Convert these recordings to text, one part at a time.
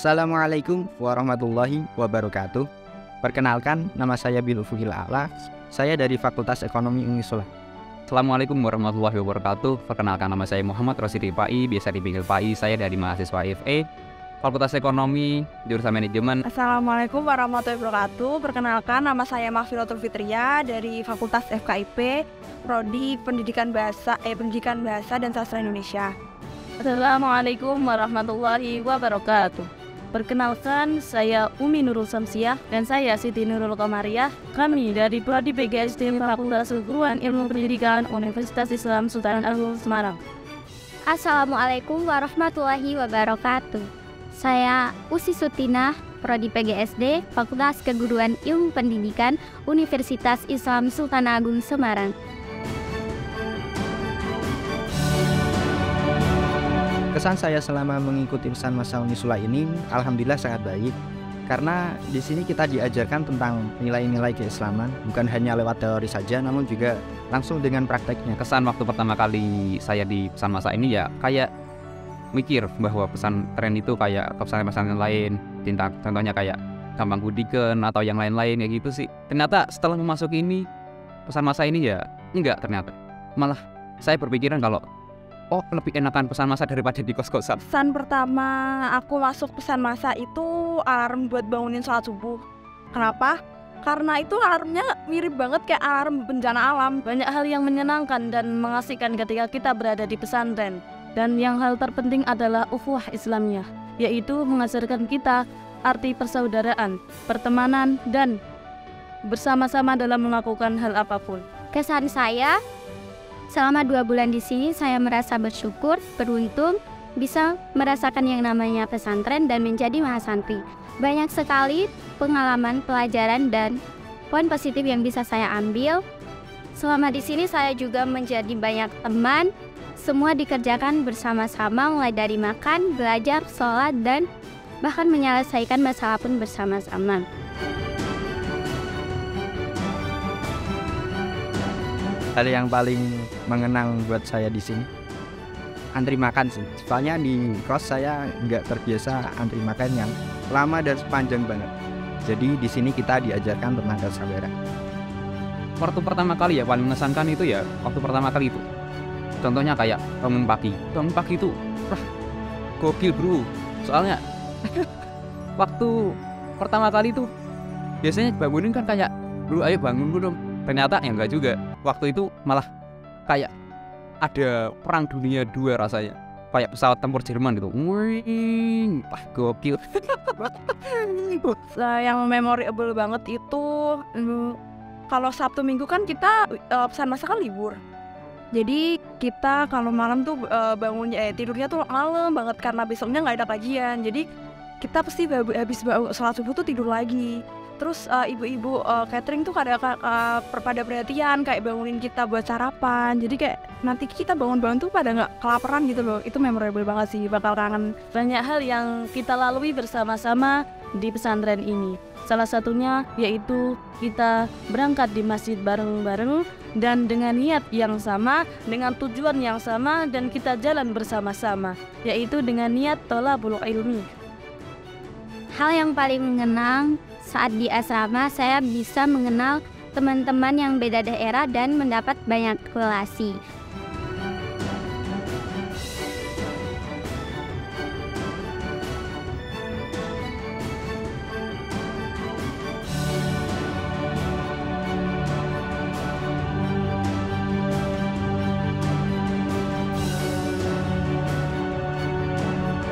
Assalamualaikum warahmatullahi wabarakatuh. Perkenalkan, nama saya Bil Ufukil A'la. Saya dari Fakultas Ekonomi Unisula. Assalamualaikum warahmatullahi wabarakatuh. Perkenalkan nama saya Muhammad Rosidi Pai, biasa dipanggil Pai. Saya dari mahasiswa IFE, Fakultas Ekonomi, jurusan Manajemen. Assalamualaikum warahmatullahi wabarakatuh. Perkenalkan nama saya Mahfilatul Fitria dari Fakultas FKIP, Prodi Pendidikan Bahasa eh Pendidikan Bahasa dan Sastra Indonesia. Assalamualaikum warahmatullahi wabarakatuh. Perkenalkan, saya Umi Nurul Samsiah dan saya Siti Nurul Komariah. Kami dari Prodi PGSD Fakultas Keguruan Ilmu Pendidikan Universitas Islam Sultan Agung Semarang. Assalamualaikum warahmatullahi wabarakatuh. Saya Usi Sutina, Prodi PGSD, Fakultas Keguruan Ilmu Pendidikan Universitas Islam Sultan Agung Semarang. Kesan saya selama mengikuti pesan masa Unisula ini, alhamdulillah sangat baik. Karena di sini kita diajarkan tentang nilai-nilai keislaman, bukan hanya lewat teori saja, namun juga langsung dengan prakteknya. Kesan waktu pertama kali saya di pesan masa ini ya kayak mikir bahwa pesan tren itu kayak pesan-pesan yang lain, cinta contohnya kayak gampang gudikan atau yang lain-lain ya gitu sih. Ternyata setelah memasuki ini pesan masa ini ya enggak ternyata. Malah saya berpikiran kalau oh lebih enakan pesan masa daripada di kos-kosan. Pesan pertama aku masuk pesan masa itu alarm buat bangunin sholat subuh. Kenapa? Karena itu alarmnya mirip banget kayak alarm bencana alam. Banyak hal yang menyenangkan dan mengasihkan ketika kita berada di pesantren. Dan yang hal terpenting adalah ukhuwah Islamnya, yaitu mengajarkan kita arti persaudaraan, pertemanan, dan bersama-sama dalam melakukan hal apa pun. Kesan saya selama dua bulan di sini saya merasa bersyukur, beruntung bisa merasakan yang namanya pesantren dan menjadi mahasantri. Banyak sekali pengalaman, pelajaran, dan poin positif yang bisa saya ambil. Selama di sini saya juga menjadi banyak teman. Semua dikerjakan bersama-sama mulai dari makan, belajar, sholat, dan bahkan menyelesaikan masalah pun bersama-sama. Hal yang paling mengenang buat saya di sini antri makan sih. Soalnya di kos saya nggak terbiasa antri makan yang lama dan panjang banget. Jadi di sini kita diajarkan tentang kesabaran. Waktu pertama kali ya paling mengesankan itu ya waktu pertama kali itu. Contohnya kayak bangun pagi. Bangun pagi itu wah gokil bro. Soalnya waktu pertama kali itu biasanya bangunin kan kayak bro ayo bangun dong. Ternyata ya enggak juga. Waktu itu malah kayak ada perang dunia dua rasanya kayak pesawat tempur Jerman gitu wih wah gokil Nah, yang memorable banget itu kalau Sabtu Minggu kan kita uh, pesan masa kan libur. Jadi kita kalau malam tuh uh, bangunnya eh, tidurnya tuh malam banget karena besoknya nggak ada kajian. Jadi kita pasti habis sholat subuh tuh tidur lagi. Terus uh, ibu-ibu uh, catering tuh kadang uh, pada perhatian kayak bangunin kita buat sarapan. Jadi kayak nanti kita bangun-bangun tuh pada nggak kelaparan gitu loh. Itu memorable banget sih, bakal kangen. Banyak hal yang kita lalui bersama-sama di pesantren ini. Salah satunya yaitu kita berangkat di masjid bareng-bareng dan dengan niat yang sama, dengan tujuan yang sama dan kita jalan bersama-sama, yaitu dengan niat tolabul ilmi. Hal yang paling mengenang saat di asrama saya bisa mengenal teman-teman yang beda daerah dan mendapat banyak relasi.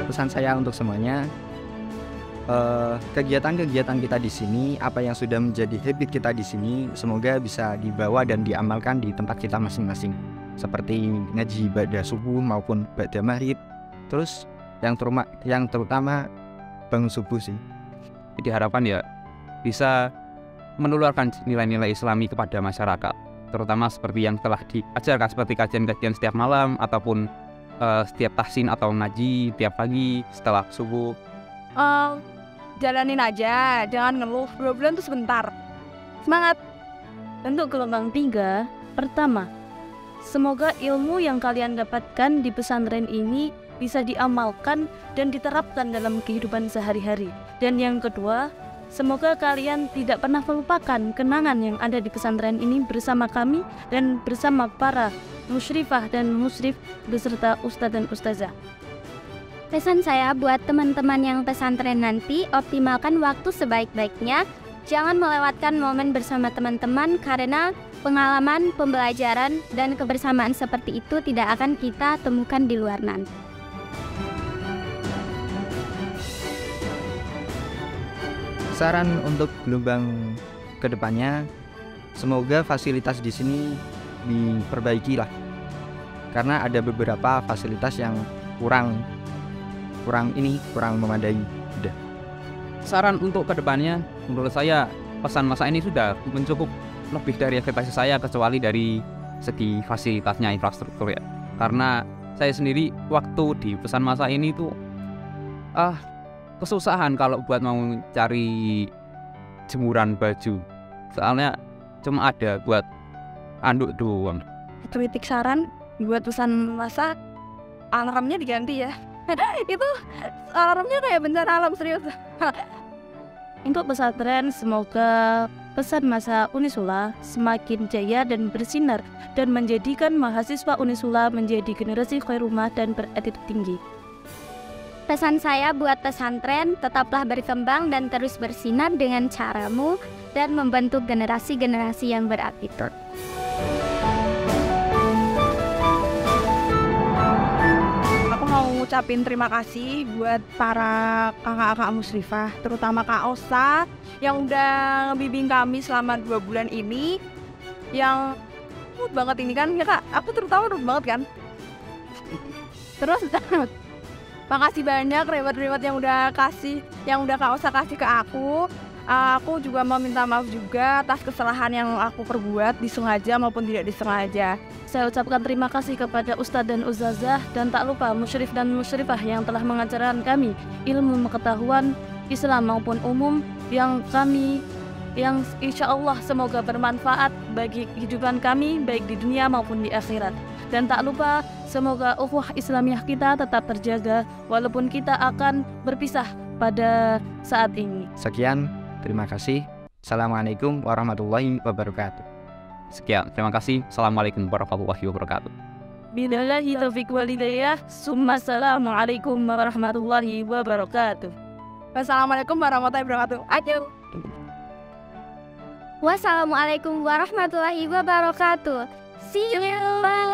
Pesan saya untuk semuanya, eh, kegiatan-kegiatan kita di sini, apa yang sudah menjadi habit kita di sini, semoga bisa dibawa dan diamalkan di tempat kita masing-masing. Seperti ngaji ibadah subuh maupun ibadah maghrib. Terus yang terutama, yang terutama bangun subuh sih. diharapkan ya bisa menularkan nilai-nilai islami kepada masyarakat terutama seperti yang telah diajarkan seperti kajian-kajian setiap malam ataupun eh, setiap tahsin atau ngaji tiap pagi setelah subuh Um, jalanin aja, jangan ngeluh. Dua bulan tuh sebentar. Semangat. Untuk gelombang tiga, pertama, semoga ilmu yang kalian dapatkan di pesantren ini bisa diamalkan dan diterapkan dalam kehidupan sehari-hari. Dan yang kedua, semoga kalian tidak pernah melupakan kenangan yang ada di pesantren ini bersama kami dan bersama para musyrifah dan musyrif beserta ustadz dan ustazah. Pesan saya buat teman-teman yang pesantren nanti, optimalkan waktu sebaik-baiknya. Jangan melewatkan momen bersama teman-teman karena pengalaman, pembelajaran, dan kebersamaan seperti itu tidak akan kita temukan di luar nanti. Saran untuk gelombang ke depannya, semoga fasilitas di sini diperbaiki lah. Karena ada beberapa fasilitas yang kurang kurang ini kurang memadai. Udah. Saran untuk ke depannya menurut saya pesan masa ini sudah mencukup lebih dari ekspektasi saya kecuali dari segi fasilitasnya infrastruktur ya. Karena saya sendiri waktu di pesan masa ini tuh ah kesusahan kalau buat mau cari jemuran baju. Soalnya cuma ada buat anduk doang. Kritik saran buat pesan masa alarmnya diganti ya itu alarmnya kayak bencana alam serius Untuk pesantren, semoga pesan masa Unisula semakin jaya dan bersinar dan menjadikan mahasiswa Unisula menjadi generasi khairumah dan beretik tinggi. Pesan saya buat pesantren, tetaplah berkembang dan terus bersinar dengan caramu dan membentuk generasi-generasi yang berattitude. Ngucapin terima kasih buat para kakak-kakak musrifah, terutama Kak Osa yang udah ngebimbing kami selama dua bulan ini. Yang nurut banget ini kan ya kak, aku terutama nurut banget kan. Terus makasih banyak reward-reward yang udah kasih, yang udah Kak Osa kasih ke aku. Aku juga mau minta maaf juga atas kesalahan yang aku perbuat disengaja maupun tidak disengaja. Saya ucapkan terima kasih kepada Ustadz dan Uzazah dan tak lupa musyrif dan musyrifah yang telah mengajarkan kami ilmu pengetahuan Islam maupun umum yang kami yang insya Allah semoga bermanfaat bagi kehidupan kami baik di dunia maupun di akhirat. Dan tak lupa semoga ukhuwah Islamiyah kita tetap terjaga walaupun kita akan berpisah pada saat ini. Sekian, terima kasih. Assalamualaikum warahmatullahi wabarakatuh. Sekian, terima kasih. Assalamualaikum warahmatullahi wabarakatuh. Billahi taufiq walidayah. Summa assalamualaikum warahmatullahi wabarakatuh. Wassalamualaikum warahmatullahi wabarakatuh. Ayo. Wassalamualaikum warahmatullahi wabarakatuh. See you. Bye.